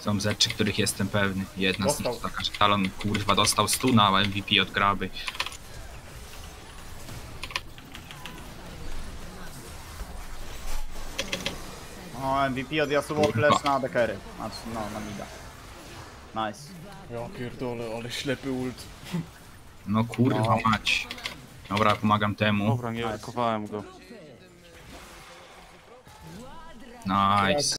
Są rzeczy, których jestem pewny. Jedna z nich to taka, że Talon kurwa dostał stuna a MVP od graby. No, o, MVP od Yasuo flash na dekery. Znaczy, no, na mida. Nice. Ja pierdolę, ale ślepy ult. No kurwa No. mać. Dobra, pomagam temu. Dobra, nie kowałem go. Nice.